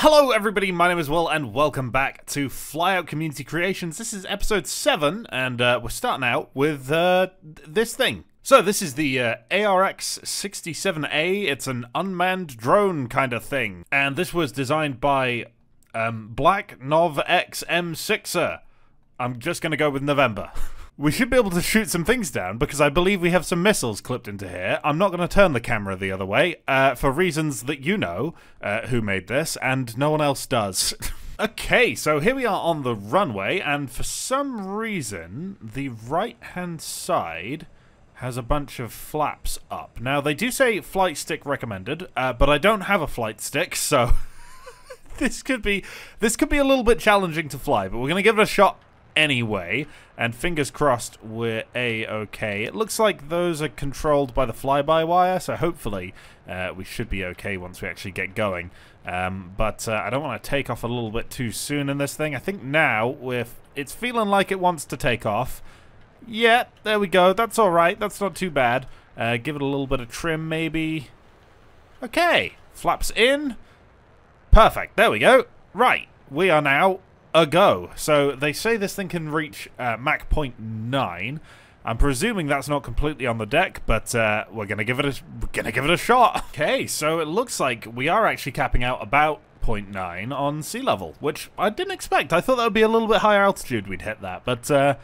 Hello, everybody. My name is Will, and welcome back to Flyout Community Creations. This is episode seven, and uh, we're starting out with uh, this thing. So this is the uh, ARX 67A. It's an unmanned drone kind of thing, and this was designed by um, Black Nov X M6er. I'm just gonna go with November. We should be able to shoot some things down because I believe we have some missiles clipped into here. I'm not going to turn the camera the other way uh, for reasons that you know uh, who made this and no one else does. okay, so here we are on the runway, and for some reason, the right hand side has a bunch of flaps up. Now, they do say flight stick recommended, uh, but I don't have a flight stick, so. this could be this could be a little bit challenging to fly, but we're going to give it a shot anyway. And fingers crossed we're a-okay. It looks like those are controlled by the fly-by-wire, so hopefully uh, we should be okay once we actually get going. Um, but uh, I don't want to take off a little bit too soon in this thing. I think now we're it's feeling like it wants to take off. Yeah, there we go. That's all right. That's not too bad. Uh, give it a little bit of trim, maybe. Okay, flaps in. Perfect. There we go. Right, we are now a go. So they say this thing can reach uh, Mach 0.9. I'm presuming that's not completely on the deck, but uh, we're gonna give it a gonna give it a shot. Okay, so it looks like we are actually capping out about 0.9 on sea level, which I didn't expect. I thought that would be a little bit higher altitude we'd hit that, but uh,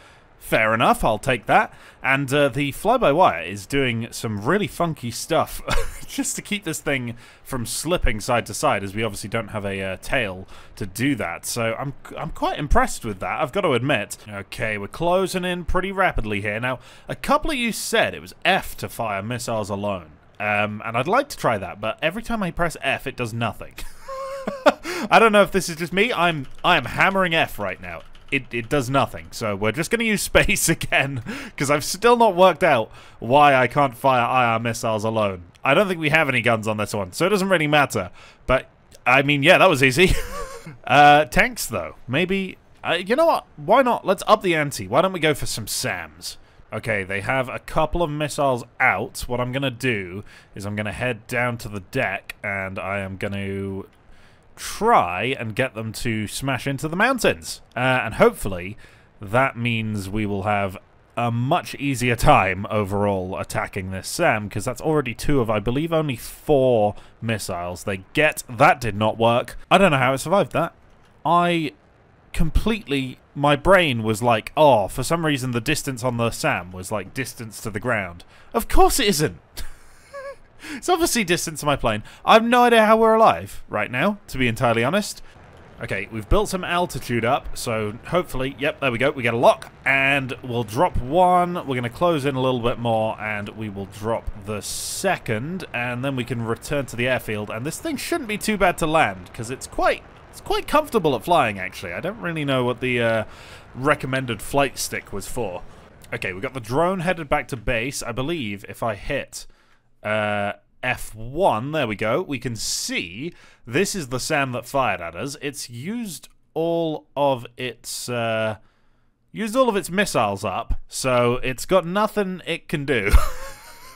Fair enough, I'll take that. And uh, the fly-by-wire is doing some really funky stuff just to keep this thing from slipping side to side, as we obviously don't have a uh, tail to do that. So I'm, I'm quite impressed with that, I've got to admit. Okay, we're closing in pretty rapidly here. Now, a couple of you said it was F to fire missiles alone. Um, and I'd like to try that, but every time I press F, it does nothing. I don't know if this is just me. I'm I am hammering F right now it, it does nothing. So we're just going to use space again, because I've still not worked out why I can't fire IR missiles alone. I don't think we have any guns on this one, so it doesn't really matter. But, I mean, yeah, that was easy. uh, tanks, though. Maybe, uh, you know what? Why not? Let's up the ante. Why don't we go for some SAMs? Okay, they have a couple of missiles out. What I'm going to do is I'm going to head down to the deck, and I am going to try and get them to smash into the mountains. Uh, and hopefully that means we will have a much easier time overall attacking this SAM, because that's already two of, I believe, only four missiles they get. That did not work. I don't know how it survived that. I completely... My brain was like, oh, for some reason the distance on the SAM was like distance to the ground. Of course it isn't! it's obviously distant to my plane. I have no idea how we're alive right now, to be entirely honest. Okay, we've built some altitude up, so hopefully, yep, there we go, we get a lock, and we'll drop one, we're going to close in a little bit more, and we will drop the second, and then we can return to the airfield, and this thing shouldn't be too bad to land, because it's quite, it's quite comfortable at flying, actually. I don't really know what the uh, recommended flight stick was for. Okay, we got the drone headed back to base. I believe if I hit uh, F1, there we go, we can see this is the SAM that fired at us. It's used all of its uh, used all of its missiles up, so it's got nothing it can do.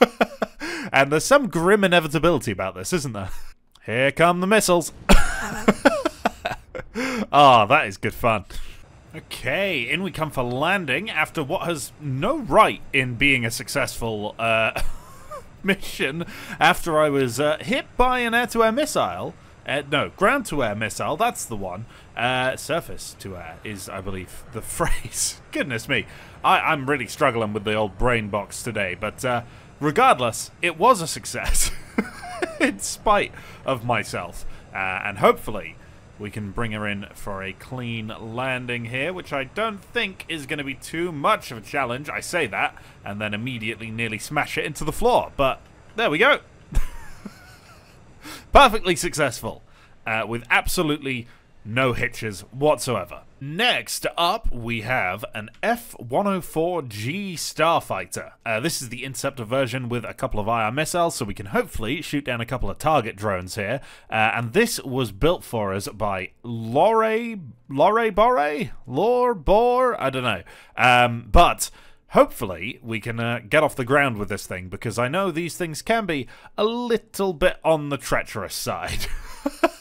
and there's some grim inevitability about this, isn't there? Here come the missiles. Ah, oh, that is good fun. Okay, in we come for landing after what has no right in being a successful uh, mission after I was uh, hit by an air-to-air missile. Uh, no, ground-to-air missile, that's the one. Uh, surface-to-air is, I believe, the phrase. Goodness me. I, am really struggling with the old brain box today, but uh, regardless, it was a success. in spite of myself. Uh, and hopefully, we can bring her in for a clean landing here, which I don't think is going to be too much of a challenge. I say that, and then immediately nearly smash it into the floor. But there we go. Perfectly successful, uh, with absolutely no hitches whatsoever. Next up, we have an F-104G Starfighter. Uh, this is the Interceptor version with a couple of IR missiles, so we can hopefully shoot down a couple of target drones here. Uh, and this was built for us by Lore... Lore Bore? Lore Bore? I don't know. Um, but... Hopefully, we can uh, get off the ground with this thing, because I know these things can be a little bit on the treacherous side.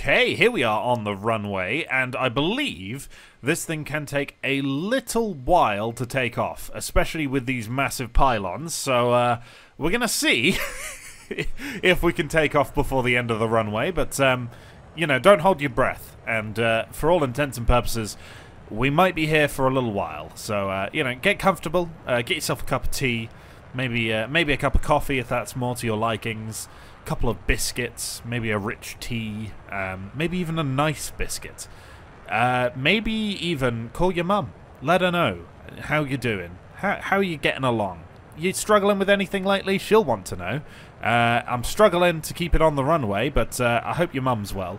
Okay, here we are on the runway, and I believe this thing can take a little while to take off, especially with these massive pylons. So uh, we're going to see if we can take off before the end of the runway. But, um, you know, don't hold your breath. And uh, for all intents and purposes, we might be here for a little while. So, uh, you know, get comfortable, uh, get yourself a cup of tea, maybe uh, maybe a cup of coffee if that's more to your likings, couple of biscuits, maybe a rich tea, um, maybe even a nice biscuit. Uh, maybe even call your mum. Let her know how you're doing. How, how are you getting along? You struggling with anything lately? She'll want to know. Uh, I'm struggling to keep it on the runway, but uh, I hope your mum's well.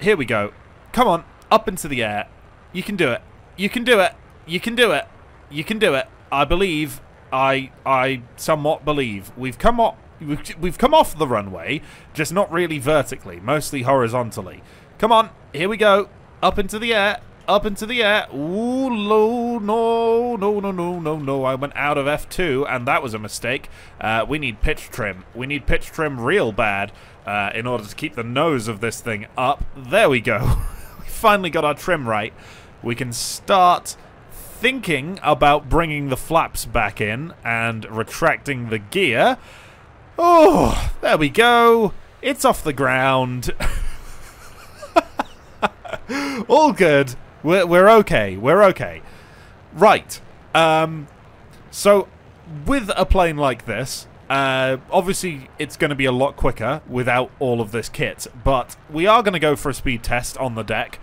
Here we go. Come on, up into the air. You can do it. You can do it. You can do it. You can do it. I believe. I I somewhat believe we've come off we've, come off the runway, just not really vertically, mostly horizontally. Come on, here we go. Up into the air. Up into the air. Ooh, low, no, no, no, no, no, no. I went out of F2, and that was a mistake. Uh, we need pitch trim. We need pitch trim real bad uh, in order to keep the nose of this thing up. There we go. we finally got our trim right. We can start thinking about bringing the flaps back in and retracting the gear. Oh, there we go. It's off the ground. All good. We're, we're okay. We're okay. Right. Um, so, with a plane like this, uh, obviously it's going to be a lot quicker without all of this kit, but we are going to go for a speed test on the deck.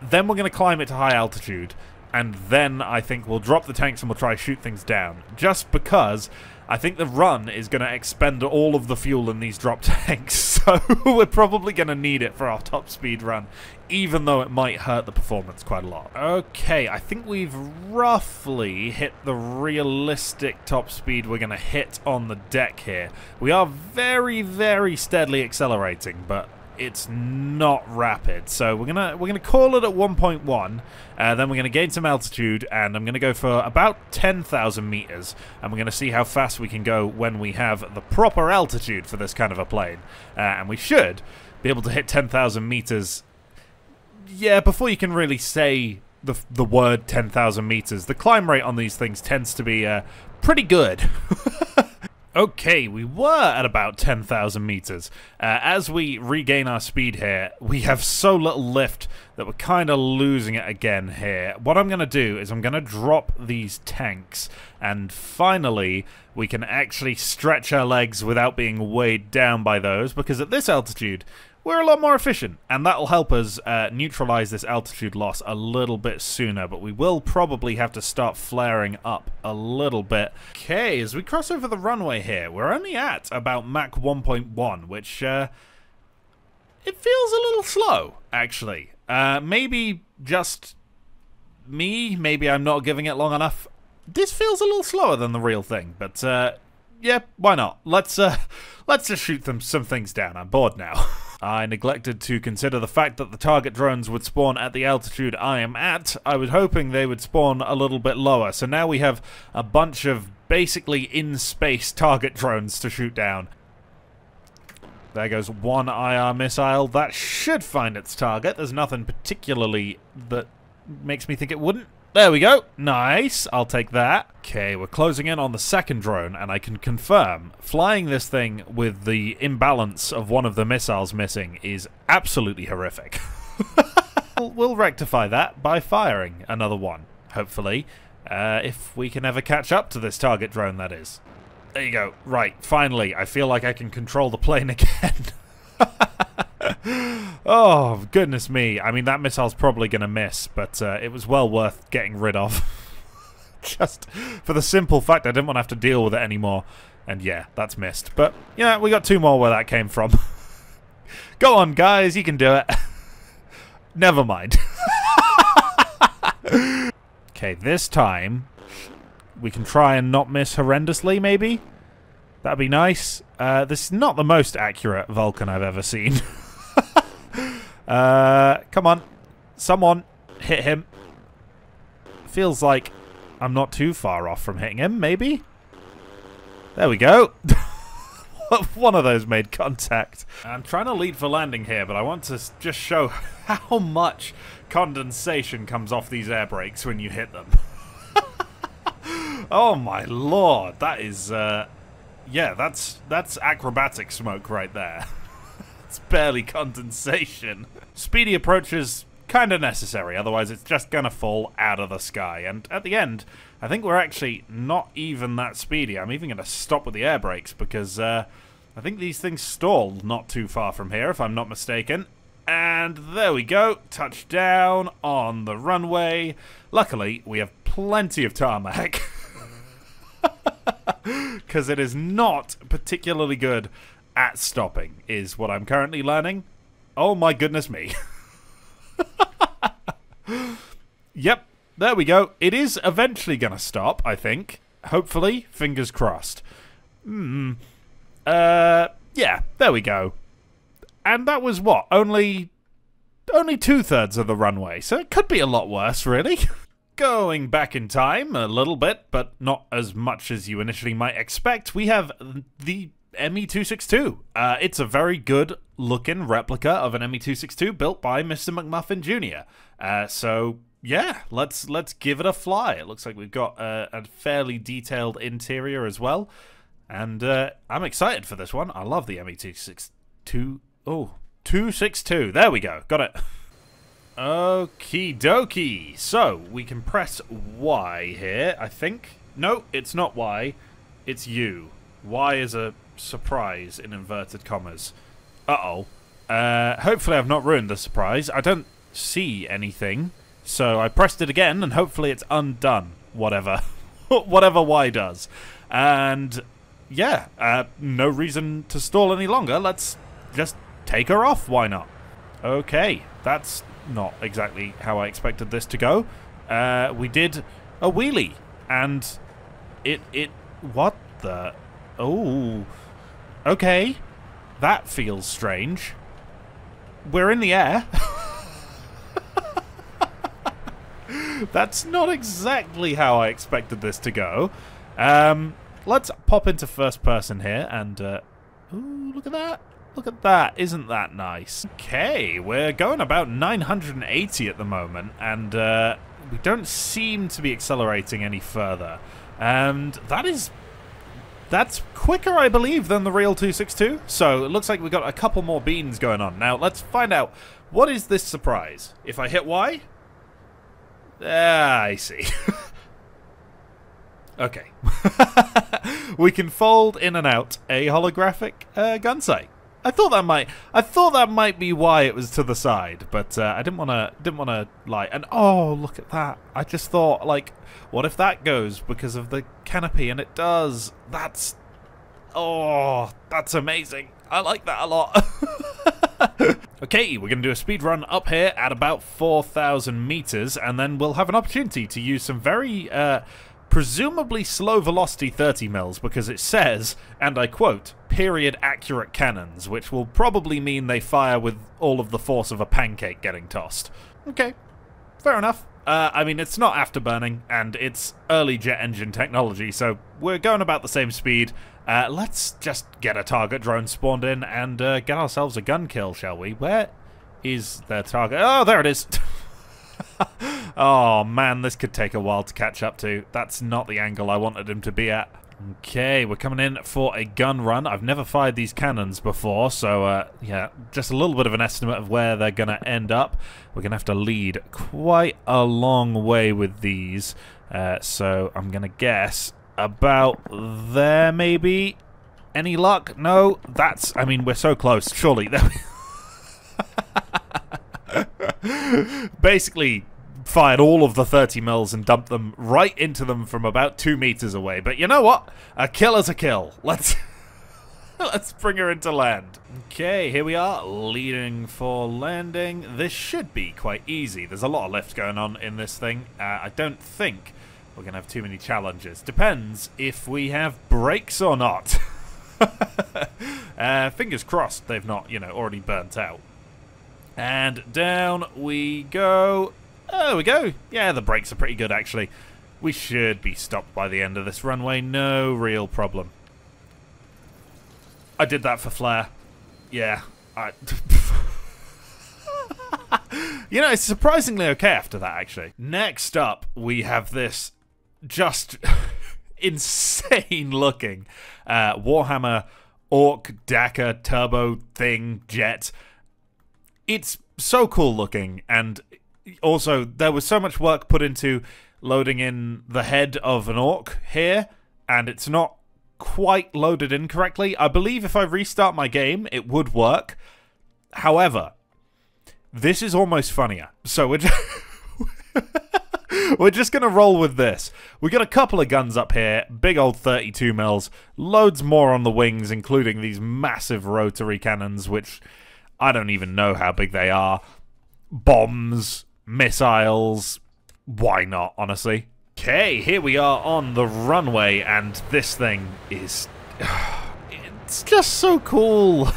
Then we're going to climb it to high altitude, and then I think we'll drop the tanks and we'll try shoot things down. Just because I think the run is going to expend all of the fuel in these drop tanks, so we're probably going to need it for our top speed run, even though it might hurt the performance quite a lot. Okay, I think we've roughly hit the realistic top speed we're going to hit on the deck here. We are very, very steadily accelerating, but it's not rapid. So we're gonna we're gonna call it at 1.1, uh, then we're gonna gain some altitude, and I'm gonna go for about 10,000 meters, and we're gonna see how fast we can go when we have the proper altitude for this kind of a plane, uh, and we should be able to hit 10,000 meters. Yeah, before you can really say the the word 10,000 meters, the climb rate on these things tends to be uh, pretty good. Okay, we were at about 10,000 meters. Uh, as we regain our speed here, we have so little lift that we're kind of losing it again here. What I'm going to do is I'm going to drop these tanks, and finally we can actually stretch our legs without being weighed down by those, because at this altitude, we're a lot more efficient, and that'll help us uh, neutralize this altitude loss a little bit sooner, but we will probably have to start flaring up a little bit. Okay, as we cross over the runway here, we're only at about Mach 1.1, which, uh, it feels a little slow, actually. Uh, maybe just me, maybe I'm not giving it long enough. This feels a little slower than the real thing, but, uh, yeah, why not? Let's, uh, let's just shoot them some things down. I'm bored now. I neglected to consider the fact that the target drones would spawn at the altitude I am at. I was hoping they would spawn a little bit lower, so now we have a bunch of basically in-space target drones to shoot down. There goes one IR missile. That should find its target. There's nothing particularly that makes me think it wouldn't. There we go. Nice. I'll take that. Okay, we're closing in on the second drone, and I can confirm flying this thing with the imbalance of one of the missiles missing is absolutely horrific. we'll rectify that by firing another one, hopefully. Uh, if we can ever catch up to this target drone, that is. There you go. Right, finally, I feel like I can control the plane again. oh, goodness me. I mean, that missile's probably going to miss, but uh, it was well worth getting rid of. Just for the simple fact I didn't want to have to deal with it anymore. And yeah, that's missed. But, yeah, we got two more where that came from. Go on, guys, you can do it. Never mind. okay, this time we can try and not miss horrendously, maybe? That'd be nice. Uh, this is not the most accurate Vulcan I've ever seen. Uh, come on. Someone hit him. Feels like I'm not too far off from hitting him, maybe? There we go. One of those made contact. I'm trying to lead for landing here, but I want to just show how much condensation comes off these air brakes when you hit them. oh my lord, that is, uh, yeah, that's that's acrobatic smoke right there. It's barely condensation. Speedy approaches kind of necessary, otherwise it's just gonna fall out of the sky. And at the end, I think we're actually not even that speedy. I'm even gonna stop with the air brakes because uh, I think these things stall not too far from here, if I'm not mistaken. And there we go, touchdown on the runway. Luckily, we have plenty of tarmac. Because it is not particularly good at stopping, is what I'm currently learning. Oh my goodness me. yep, there we go. It is eventually going to stop, I think. Hopefully, fingers crossed. Hmm. Uh, yeah, there we go. And that was what? Only only two-thirds of the runway, so it could be a lot worse, really. Going back in time a little bit, but not as much as you initially might expect, we have the ME262. Uh, it's a very good looking replica of an ME262 built by Mr. McMuffin Jr. Uh, so yeah, let's let's give it a fly. It looks like we've got a, a fairly detailed interior as well, and uh, I'm excited for this one. I love the ME262. Oh, 262. There we go. Got it. Okie dokie. So we can press Y here. I think. No, it's not Y. It's U. Y is a surprise in inverted commas. Uh-oh. Uh, hopefully I've not ruined the surprise. I don't see anything. So I pressed it again, and hopefully it's undone. Whatever. Whatever Y does. And, yeah, uh, no reason to stall any longer. Let's just take her off. Why not? Okay, that's not exactly how I expected this to go. Uh, we did a wheelie, and it, it, what the, oh, okay, that feels strange. We're in the air. That's not exactly how I expected this to go. Um, let's pop into first person here and... Uh, ooh, look at that. Look at that. Isn't that nice? Okay, we're going about 980 at the moment, and uh, we don't seem to be accelerating any further. And that is that's quicker, I believe, than the real 262. So it looks like we've got a couple more beans going on. Now, let's find out, what is this surprise? If I hit Y? Ah, I see. okay. we can fold in and out a holographic uh, gun sight. I thought that might, I thought that might be why it was to the side, but uh, I didn't want to, didn't want to lie. And oh, look at that! I just thought, like, what if that goes because of the canopy? And it does. That's, oh, that's amazing. I like that a lot. okay, we're going to do a speed run up here at about 4,000 meters, and then we'll have an opportunity to use some very. Uh, presumably slow velocity 30 mils because it says, and I quote, period accurate cannons, which will probably mean they fire with all of the force of a pancake getting tossed. Okay, fair enough. Uh, I mean, it's not afterburning, and it's early jet engine technology, so we're going about the same speed. Uh, let's just get a target drone spawned in and uh, get ourselves a gun kill, shall we? Where is their target? Oh, there it is! oh man, this could take a while to catch up to. That's not the angle I wanted him to be at. Okay, we're coming in for a gun run. I've never fired these cannons before, so uh, yeah, just a little bit of an estimate of where they're going to end up. We're going to have to lead quite a long way with these, uh, so I'm going to guess about there maybe. Any luck? No, that's, I mean, we're so close, surely. Basically, fired all of the 30 mils and dumped them right into them from about two meters away. But you know what? A kill is a kill. Let's let's bring her into land. Okay, here we are, leading for landing. This should be quite easy. There's a lot of lift going on in this thing. Uh, I don't think we're going to have too many challenges. Depends if we have brakes or not. uh, fingers crossed they've not, you know, already burnt out. And down we go. There we go. Yeah, the brakes are pretty good, actually. We should be stopped by the end of this runway. No real problem. I did that for flair. Yeah. I... you know, it's surprisingly okay after that, actually. Next up, we have this just insane looking uh, Warhammer Orc Dakka Turbo Thing Jet. It's so cool looking, and also there was so much work put into loading in the head of an orc here, and it's not quite loaded in correctly. I believe if I restart my game, it would work. However, this is almost funnier. So we're just, we're just going to roll with this. We got a couple of guns up here, big old 32 mils, loads more on the wings, including these massive rotary cannons, which I don't even know how big they are. Bombs, missiles, why not, honestly? Okay, here we are on the runway, and this thing is. It's just so cool.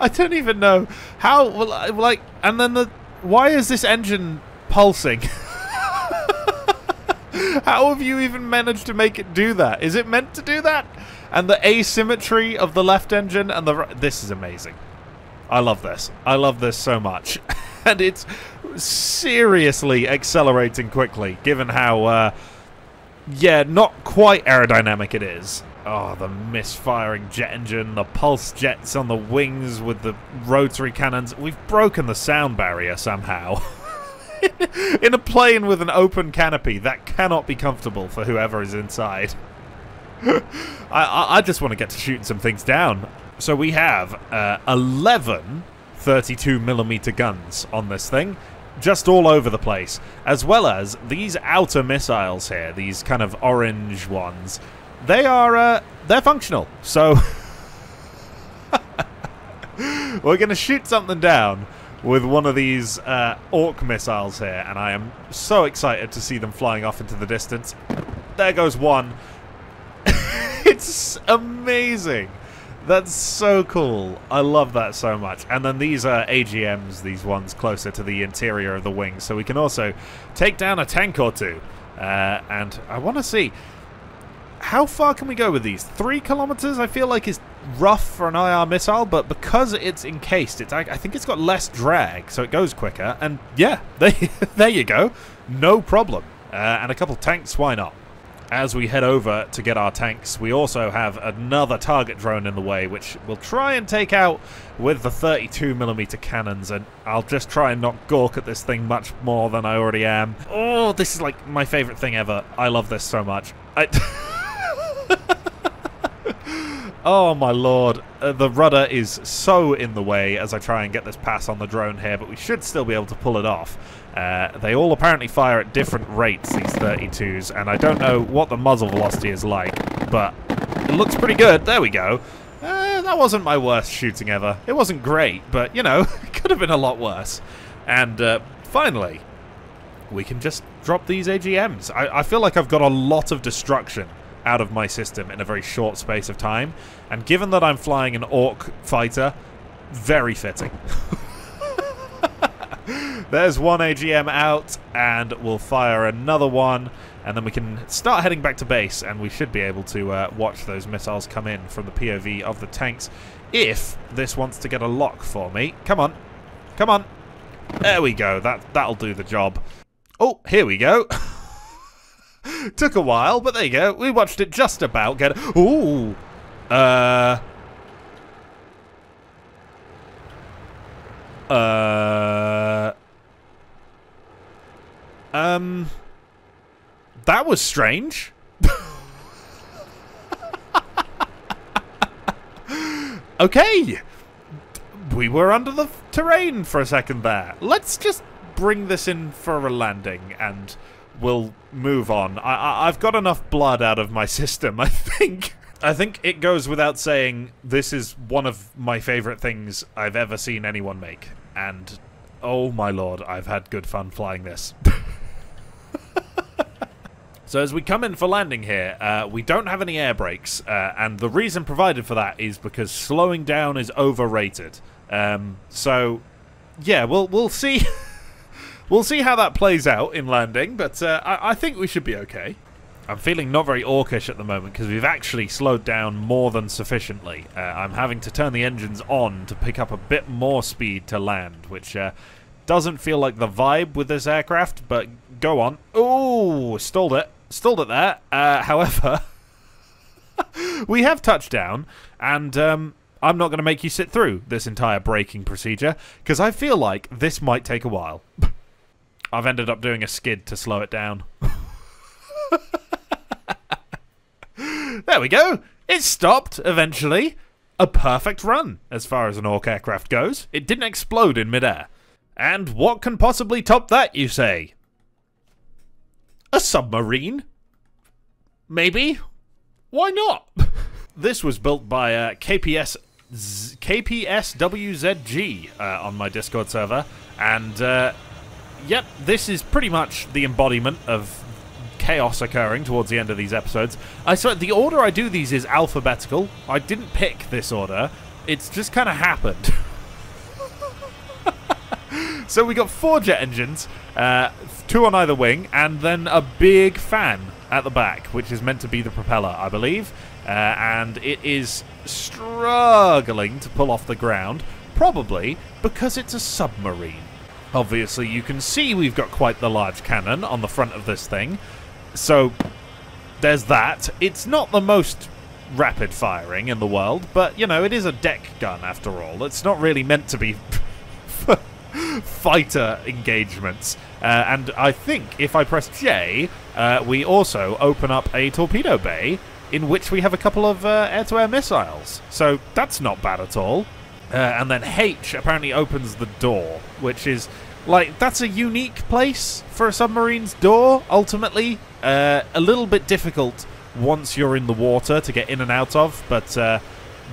I don't even know how. Like, and then the. Why is this engine pulsing? how have you even managed to make it do that? Is it meant to do that? And the asymmetry of the left engine and the. This is amazing. I love this. I love this so much. and it's seriously accelerating quickly, given how, uh, yeah, not quite aerodynamic it is. Oh, the misfiring jet engine, the pulse jets on the wings with the rotary cannons. We've broken the sound barrier somehow. In a plane with an open canopy, that cannot be comfortable for whoever is inside. I, I, just want to get to shooting some things down. So we have uh, 11 32mm guns on this thing, just all over the place, as well as these outer missiles here, these kind of orange ones. They are, uh, they're functional, so... We're going to shoot something down with one of these uh, orc missiles here, and I am so excited to see them flying off into the distance. There goes one. It's amazing. That's so cool. I love that so much. And then these are AGMs, these ones closer to the interior of the wing, so we can also take down a tank or two. Uh, and I want to see, how far can we go with these? Three kilometers, I feel like is rough for an IR missile, but because it's encased, it's I, I think it's got less drag, so it goes quicker. And yeah, there, there you go. No problem. Uh, and a couple tanks, why not? As we head over to get our tanks, we also have another target drone in the way, which we'll try and take out with the 32mm cannons, and I'll just try and not gawk at this thing much more than I already am. Oh, this is like my favourite thing ever. I love this so much. I oh my lord, uh, the rudder is so in the way as I try and get this pass on the drone here, but we should still be able to pull it off. Uh, they all apparently fire at different rates, these 32s, and I don't know what the muzzle velocity is like, but it looks pretty good. There we go. Uh, that wasn't my worst shooting ever. It wasn't great, but, you know, it could have been a lot worse. And uh, finally, we can just drop these AGMs. I, I feel like I've got a lot of destruction out of my system in a very short space of time, and given that I'm flying an Orc fighter, very fitting. There's one AGM out, and we'll fire another one, and then we can start heading back to base, and we should be able to uh, watch those missiles come in from the POV of the tanks, if this wants to get a lock for me. Come on. Come on. There we go. That, that'll do the job. Oh, here we go. Took a while, but there you go. We watched it just about get... Ooh. Uh... Uh... Um... That was strange. okay. We were under the terrain for a second there. Let's just bring this in for a landing and we'll move on. I, have got enough blood out of my system, I think. I think it goes without saying this is one of my favourite things I've ever seen anyone make. And, oh my lord, I've had good fun flying this. So as we come in for landing here, uh, we don't have any air brakes, uh, and the reason provided for that is because slowing down is overrated. Um, so, yeah, we'll we'll see. We'll see how that plays out in landing, but uh, I, I, think we should be okay. I'm feeling not very orcish at the moment because we've actually slowed down more than sufficiently. Uh, I'm having to turn the engines on to pick up a bit more speed to land, which uh, doesn't feel like the vibe with this aircraft, but go on. Ooh, stalled it. Stalled it there. Uh, however, we have touchdown, and um, I'm not going to make you sit through this entire braking procedure because I feel like this might take a while. I've ended up doing a skid to slow it down. there we go. It stopped eventually. A perfect run, as far as an Orc aircraft goes. It didn't explode in midair. And what can possibly top that, you say? A submarine? Maybe? Why not? this was built by uh, KPS KPSWZG uh, on my Discord server, and uh, yep, this is pretty much the embodiment of chaos occurring towards the end of these episodes. I swear, the order I do these is alphabetical. I didn't pick this order. It's just kind of happened. so we got four jet engines, uh, two on either wing, and then a big fan at the back, which is meant to be the propeller, I believe. Uh, and it is struggling to pull off the ground, probably because it's a submarine. Obviously, you can see we've got quite the large cannon on the front of this thing, so there's that. It's not the most rapid firing in the world, but you know, it is a deck gun after all. It's not really meant to be fighter engagements. Uh, and I think if I press J, uh, we also open up a torpedo bay in which we have a couple of uh, air-to-air missiles. So that's not bad at all. Uh, and then H apparently opens the door, which is like that's a unique place for a submarine's door. Ultimately, uh, a little bit difficult once you're in the water to get in and out of, but uh,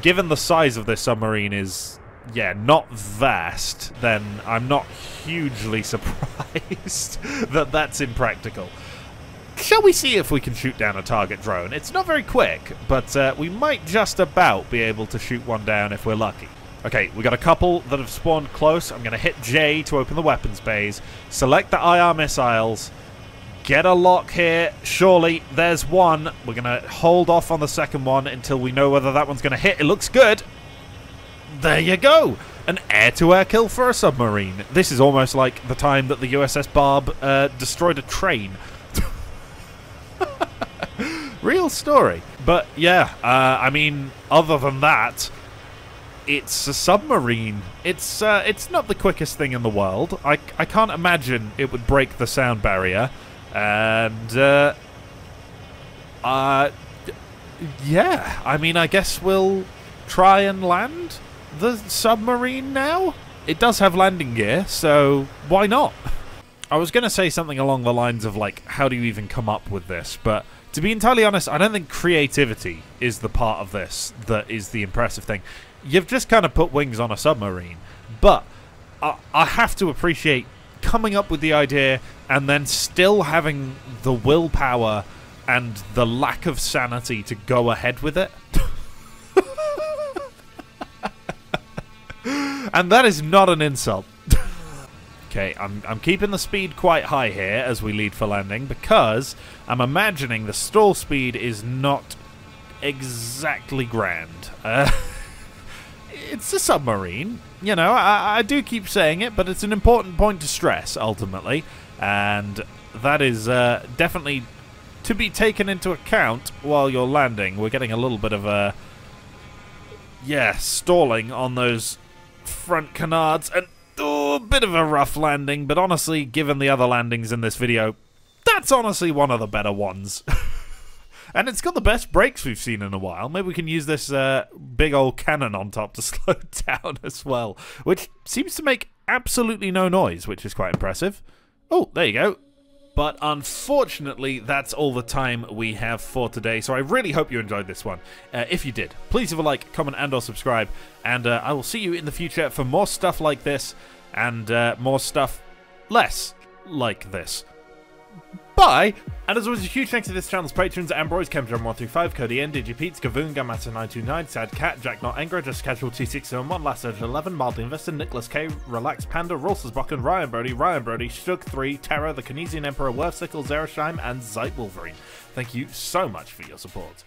given the size of this submarine is yeah not vast, then I'm not hugely surprised that that's impractical. Shall we see if we can shoot down a target drone? It's not very quick, but uh, we might just about be able to shoot one down if we're lucky. Okay, we got a couple that have spawned close. I'm going to hit J to open the weapons bays, select the IR missiles, get a lock here. Surely, there's one. We're going to hold off on the second one until we know whether that one's going to hit. It looks good. There you go. An air-to-air -air kill for a submarine. This is almost like the time that the USS Barb uh, destroyed a train. Real story. But yeah, uh, I mean, other than that, it's a submarine. It's uh, it's not the quickest thing in the world. I, I can't imagine it would break the sound barrier. And, uh, uh, yeah, I mean, I guess we'll try and land the submarine now? It does have landing gear, so why not? I was going to say something along the lines of, like, how do you even come up with this? But to be entirely honest, I don't think creativity is the part of this that is the impressive thing you've just kind of put wings on a submarine. But I, I have to appreciate coming up with the idea and then still having the willpower and the lack of sanity to go ahead with it. and that is not an insult. okay, I'm, I'm keeping the speed quite high here as we lead for landing because I'm imagining the stall speed is not exactly grand. Uh, it's a submarine. You know, I, I do keep saying it, but it's an important point to stress, ultimately. And that is uh, definitely to be taken into account while you're landing. We're getting a little bit of a... Yeah, stalling on those front canards. And a bit of a rough landing, but honestly, given the other landings in this video, that's honestly one of the better ones. And it's got the best brakes we've seen in a while. Maybe we can use this uh, big old cannon on top to slow down as well, which seems to make absolutely no noise, which is quite impressive. Oh, there you go. But unfortunately, that's all the time we have for today. So I really hope you enjoyed this one. Uh, if you did, please leave a like, comment, and or subscribe. And uh, I will see you in the future for more stuff like this and uh, more stuff less like this. Bye! And as always, a huge thanks to this channel's patrons Ambroise, Chemdrum135, Cody N, DigiPete's, Gavoon, Gamata929, Sad Cat, Jack Not Engra, Just Casual T601, Last Edge 11, Mildly Investor, Nicholas K, Relax Panda, Rolsersbocken, Ryan Brody, Ryan Brody, Shug3, Terra, The Kinesian Emperor, Worthsickle, Zerosheim, and Zeit Wolverine. Thank you so much for your support.